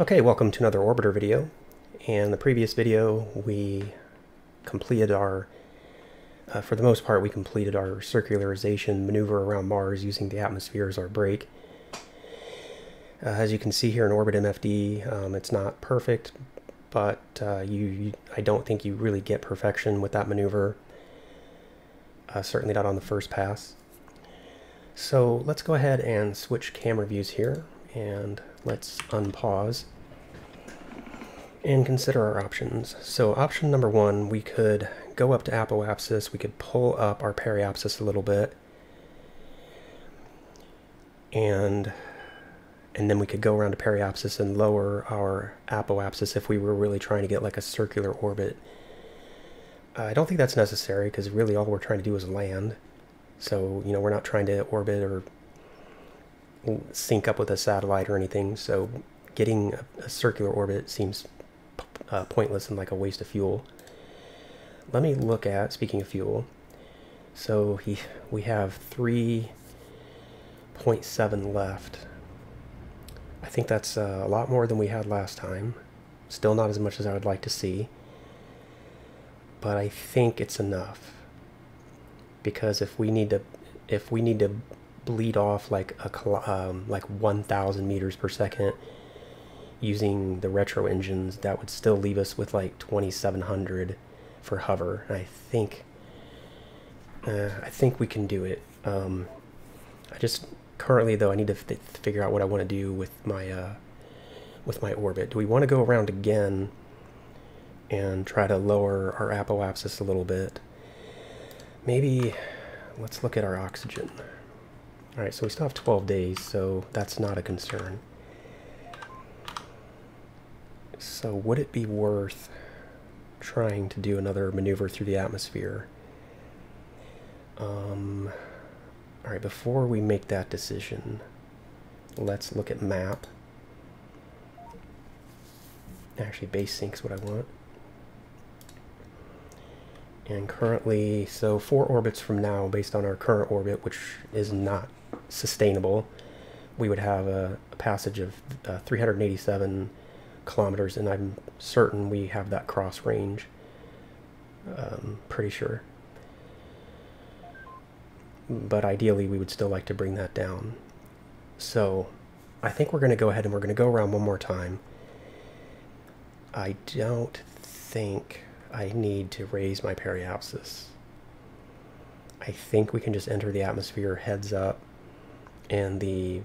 Okay, welcome to another orbiter video. In the previous video, we completed our, uh, for the most part, we completed our circularization maneuver around Mars using the atmosphere as our brake. Uh, as you can see here in Orbit MFD, um, it's not perfect, but uh, you, you, I don't think you really get perfection with that maneuver. Uh, certainly not on the first pass. So let's go ahead and switch camera views here and let's unpause and consider our options. So option number one, we could go up to apoapsis, we could pull up our periapsis a little bit, and and then we could go around to periapsis and lower our apoapsis if we were really trying to get like a circular orbit. I don't think that's necessary because really all we're trying to do is land. So, you know, we're not trying to orbit or sync up with a satellite or anything. So getting a, a circular orbit seems uh, pointless and like a waste of fuel. Let me look at, speaking of fuel, so he, we have 3.7 left. I think that's uh, a lot more than we had last time. Still not as much as I would like to see. But I think it's enough. Because if we need to if we need to bleed off like a um, like 1000 meters per second using the retro engines that would still leave us with like 2700 for hover. And I think uh, I think we can do it. Um, I just currently though I need to figure out what I want to do with my uh, with my orbit. Do we want to go around again and try to lower our apoapsis a little bit? Maybe let's look at our oxygen all right so we still have 12 days so that's not a concern so would it be worth trying to do another maneuver through the atmosphere? Um, all right, before we make that decision, let's look at map. Actually, base sync's what I want. And currently, so four orbits from now, based on our current orbit, which is not sustainable, we would have a, a passage of uh, 387 kilometers, and I'm certain we have that cross range. Um, pretty sure. But ideally, we would still like to bring that down. So I think we're going to go ahead and we're going to go around one more time. I don't think I need to raise my periapsis. I think we can just enter the atmosphere heads up and the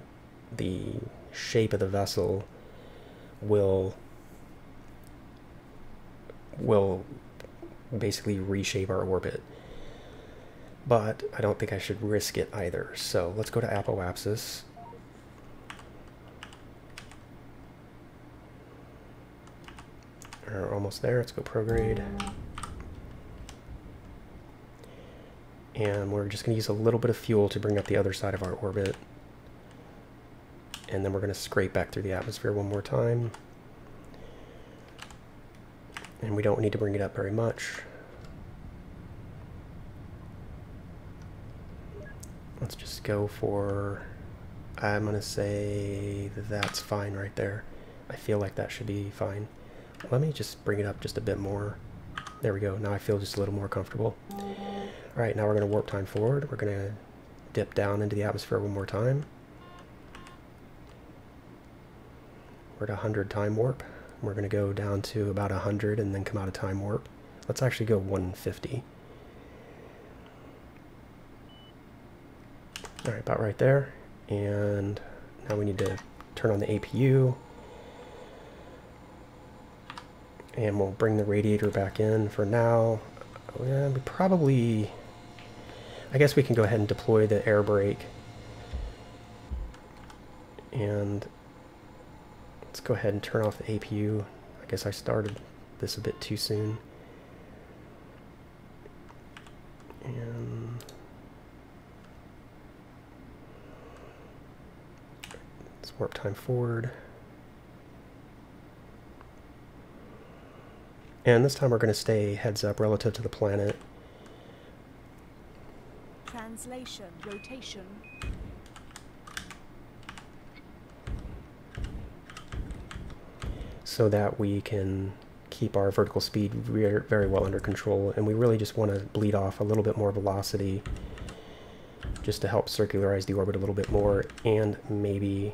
the shape of the vessel will will basically reshape our orbit. But I don't think I should risk it either. So let's go to apoapsis. We're almost there. Let's go prograde. And we're just going to use a little bit of fuel to bring up the other side of our orbit and then we're going to scrape back through the atmosphere one more time. And we don't need to bring it up very much. Let's just go for, I'm going to say that's fine right there. I feel like that should be fine. Let me just bring it up just a bit more. There we go. Now I feel just a little more comfortable. All right, now we're going to warp time forward. We're going to dip down into the atmosphere one more time. We're at 100 time warp. We're going to go down to about 100 and then come out of time warp. Let's actually go 150. All right, about right there. And now we need to turn on the APU. And we'll bring the radiator back in for now. Oh, we probably, I guess we can go ahead and deploy the air brake. And Let's go ahead and turn off the APU. I guess I started this a bit too soon. And let's warp time forward. And this time we're going to stay heads up relative to the planet. Translation, rotation, so that we can keep our vertical speed very, very well under control. And we really just want to bleed off a little bit more velocity just to help circularize the orbit a little bit more and maybe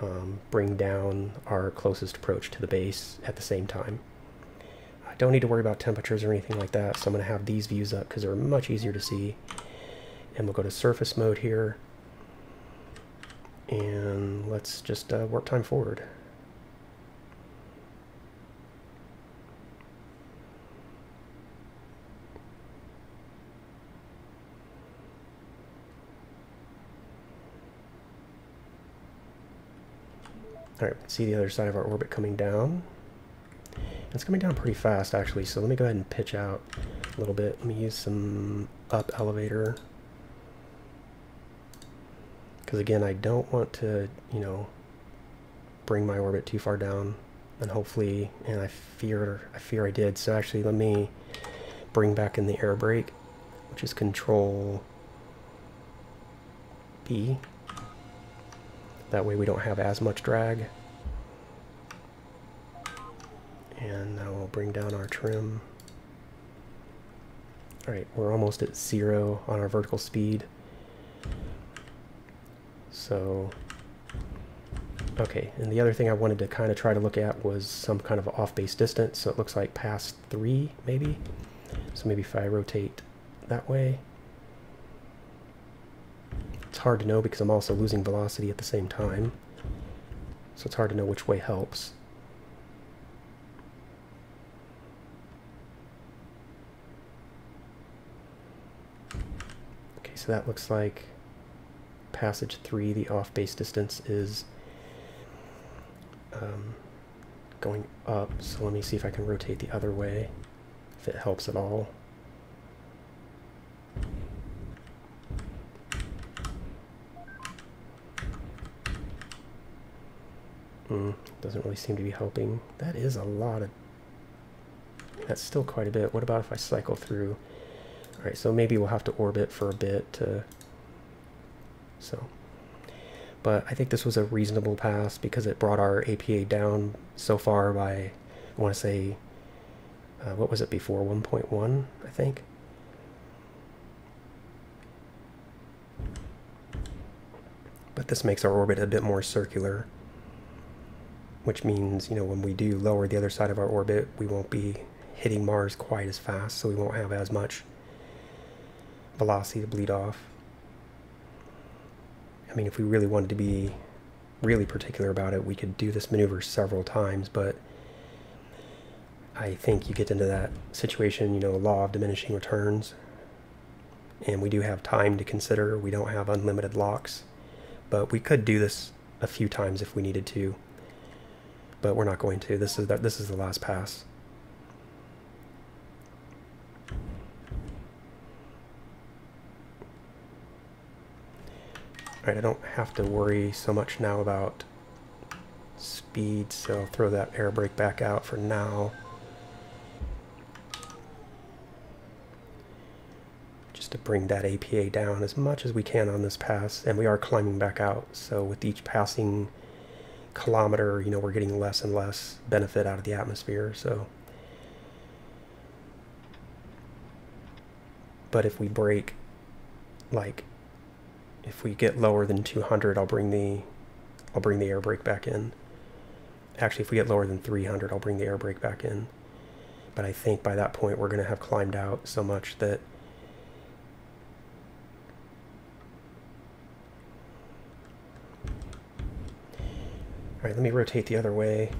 um, bring down our closest approach to the base at the same time. I don't need to worry about temperatures or anything like that, so I'm going to have these views up because they're much easier to see. And we'll go to surface mode here. And let's just uh, warp time forward. Alright, see the other side of our orbit coming down. It's coming down pretty fast, actually, so let me go ahead and pitch out a little bit. Let me use some up elevator. Because again, I don't want to, you know, bring my orbit too far down. And hopefully, and I fear, I fear I did. So actually, let me bring back in the air brake, which is control B. That way we don't have as much drag. And now we'll bring down our trim. Alright, we're almost at zero on our vertical speed. So, okay, and the other thing I wanted to kind of try to look at was some kind of off-base distance. So it looks like past three, maybe. So maybe if I rotate that way, it's hard to know because I'm also losing velocity at the same time. So it's hard to know which way helps. So that looks like passage 3, the off-base distance is um, going up. So let me see if I can rotate the other way, if it helps at all. Mm, doesn't really seem to be helping. That is a lot of... That's still quite a bit. What about if I cycle through... Alright, so maybe we'll have to orbit for a bit to... So... But I think this was a reasonable pass because it brought our APA down so far by, I want to say, uh, what was it before? 1.1, I think? But this makes our orbit a bit more circular which means, you know, when we do lower the other side of our orbit, we won't be hitting Mars quite as fast, so we won't have as much velocity to bleed off. I mean, if we really wanted to be really particular about it, we could do this maneuver several times, but I think you get into that situation, you know, law of diminishing returns, and we do have time to consider. We don't have unlimited LOX, but we could do this a few times if we needed to but we're not going to. This is. This is the last pass. Right, I don't have to worry so much now about speed, so I'll throw that air brake back out for now. Just to bring that APA down as much as we can on this pass, and we are climbing back out, so with each passing kilometer, you know, we're getting less and less benefit out of the atmosphere. So, but if we break, like, if we get lower than 200, I'll bring the, I'll bring the air brake back in. Actually, if we get lower than 300, I'll bring the air brake back in. But I think by that point, we're going to have climbed out so much that All right, let me rotate the other way.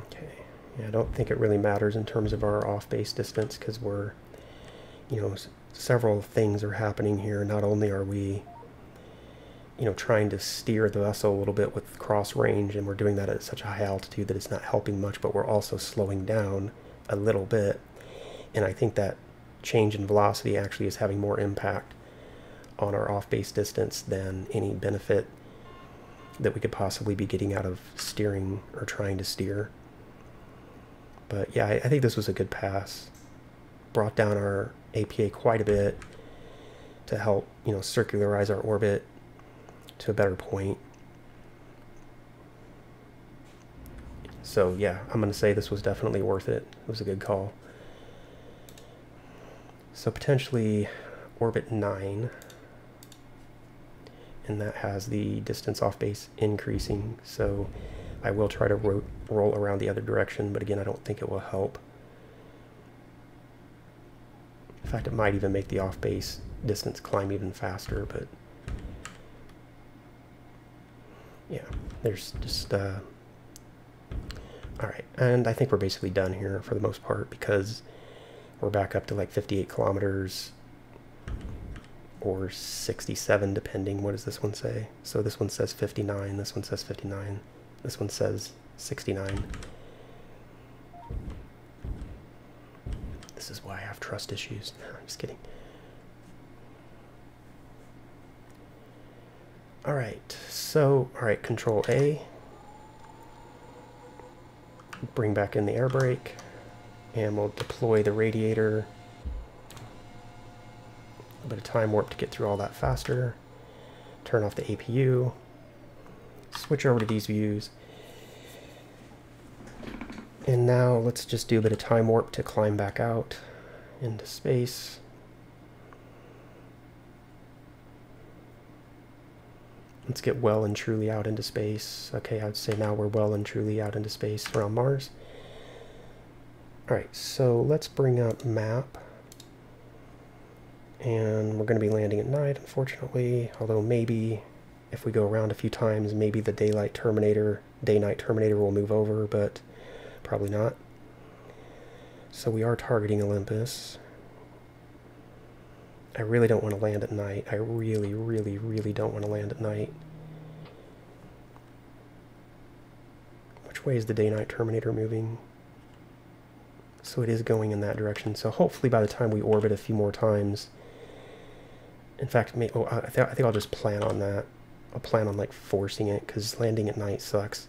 Okay, yeah, I don't think it really matters in terms of our off-base distance because we're, you know, several things are happening here. Not only are we you know, trying to steer the vessel a little bit with cross range, and we're doing that at such a high altitude that it's not helping much, but we're also slowing down a little bit. And I think that change in velocity actually is having more impact on our off-base distance than any benefit that we could possibly be getting out of steering or trying to steer. But yeah, I, I think this was a good pass. Brought down our APA quite a bit to help, you know, circularize our orbit to a better point. So yeah, I'm going to say this was definitely worth it. It was a good call. So potentially orbit 9. And that has the distance off base increasing. So I will try to ro roll around the other direction, but again, I don't think it will help. In fact, it might even make the off base distance climb even faster, but yeah, there's just, uh, all right, and I think we're basically done here for the most part because we're back up to like 58 kilometers or 67 depending. What does this one say? So this one says 59, this one says 59, this one says 69. This is why I have trust issues. I'm just kidding. All right, so, all right, control A. Bring back in the air brake and we'll deploy the radiator. A bit of time warp to get through all that faster. Turn off the APU. Switch over to these views. And now let's just do a bit of time warp to climb back out into space. Let's get well and truly out into space. Okay, I would say now we're well and truly out into space around Mars. Alright, so let's bring up map. And we're going to be landing at night, unfortunately. Although maybe if we go around a few times, maybe the daylight terminator, day-night terminator will move over, but probably not. So we are targeting Olympus. I really don't want to land at night. I really, really, really don't want to land at night. Which way is the day-night Terminator moving? So it is going in that direction. So hopefully by the time we orbit a few more times... In fact, may, oh, I, th I think I'll just plan on that. I'll plan on like forcing it, because landing at night sucks.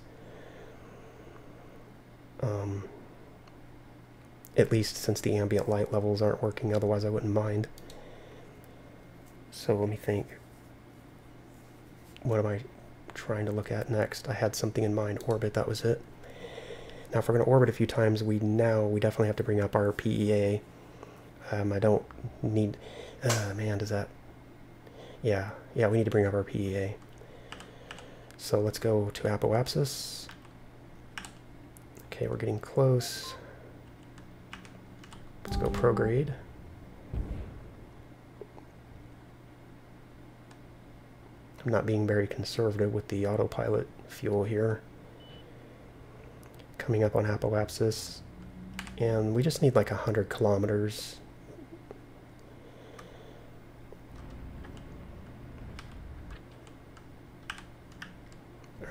Um, at least since the ambient light levels aren't working, otherwise I wouldn't mind. So let me think. What am I trying to look at next? I had something in mind. Orbit, that was it. Now, if we're going to orbit a few times, we now we definitely have to bring up our PEA. Um, I don't need. Uh, man, does that? Yeah, yeah, we need to bring up our PEA. So let's go to Apoapsis. Okay, we're getting close. Let's go prograde. I'm not being very conservative with the autopilot fuel here. Coming up on Apoapsis. And we just need like 100 kilometers.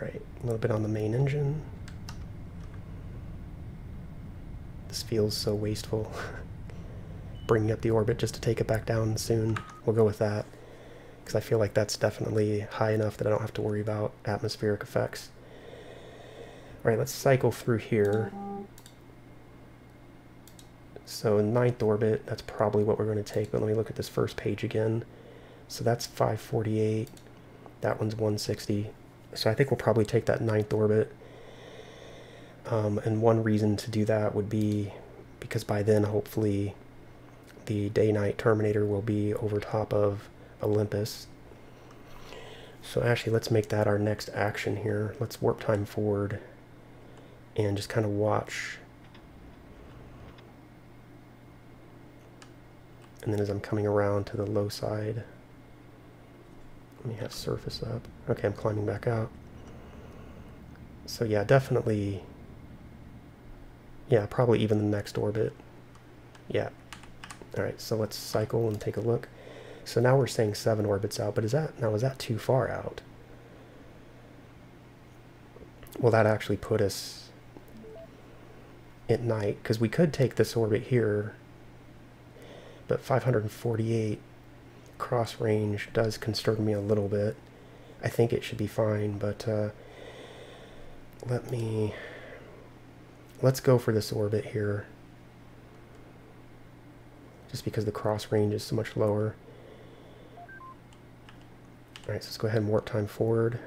Alright, a little bit on the main engine. This feels so wasteful. Bringing up the orbit just to take it back down soon. We'll go with that because I feel like that's definitely high enough that I don't have to worry about atmospheric effects. Alright, let's cycle through here. So in ninth orbit, that's probably what we're going to take, but let me look at this first page again. So that's 548, that one's 160. So I think we'll probably take that ninth orbit. Um, and one reason to do that would be because by then, hopefully, the day-night Terminator will be over top of Olympus. So actually, let's make that our next action here. Let's warp time forward and just kind of watch. And then as I'm coming around to the low side, let me have surface up. Okay, I'm climbing back out. So yeah, definitely, yeah, probably even the next orbit. Yeah. All right, so let's cycle and take a look. So now we're saying seven orbits out, but is that, now is that too far out? Will that actually put us at night? Because we could take this orbit here, but 548 cross range does concern me a little bit. I think it should be fine, but uh, let me let's go for this orbit here. Just because the cross range is so much lower. Alright, so let's go ahead and warp time forward.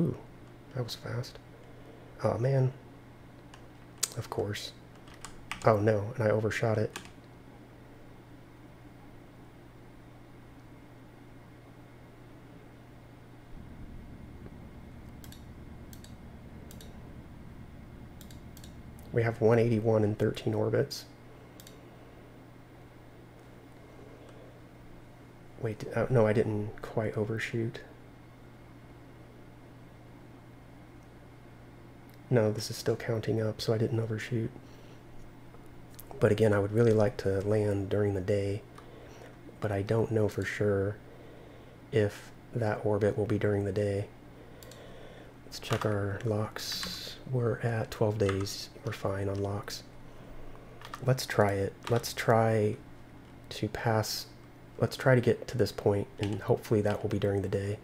Ooh, that was fast. Oh man. Of course. Oh no, and I overshot it. We have 181 and 13 orbits. Wait, uh, no, I didn't quite overshoot. No, this is still counting up, so I didn't overshoot. But again, I would really like to land during the day, but I don't know for sure if that orbit will be during the day. Let's check our LOX. We're at 12 days. We're fine on LOX. Let's try it. Let's try to pass. Let's try to get to this point, and hopefully that will be during the day.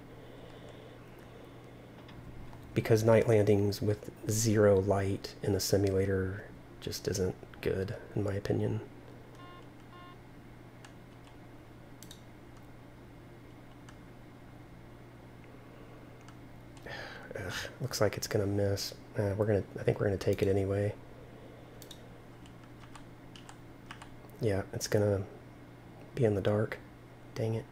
Because night landings with zero light in a simulator just isn't good, in my opinion. Looks like it's gonna miss. We're gonna. I think we're gonna take it anyway. Yeah, it's gonna be in the dark. Dang it.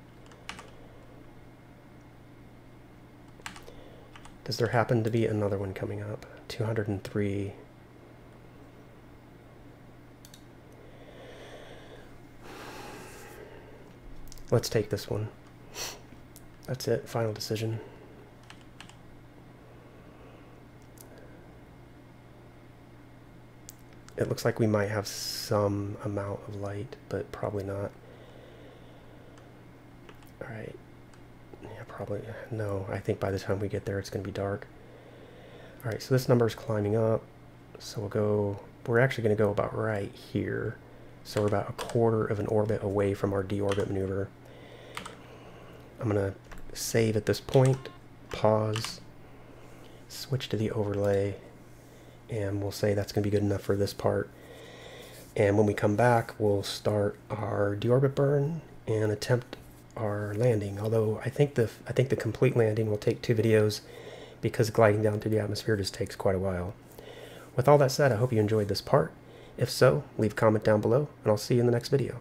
Does there happen to be another one coming up? 203. Let's take this one. That's it. Final decision. It looks like we might have some amount of light, but probably not. Alright. Yeah, probably. No, I think by the time we get there, it's going to be dark. Alright, so this number is climbing up. So we'll go... We're actually going to go about right here. So we're about a quarter of an orbit away from our deorbit maneuver. I'm going to save at this point, pause, switch to the overlay, and we'll say that's going to be good enough for this part. And when we come back, we'll start our deorbit burn and attempt our landing. Although I think the I think the complete landing will take two videos because gliding down through the atmosphere just takes quite a while. With all that said, I hope you enjoyed this part. If so, leave a comment down below, and I'll see you in the next video.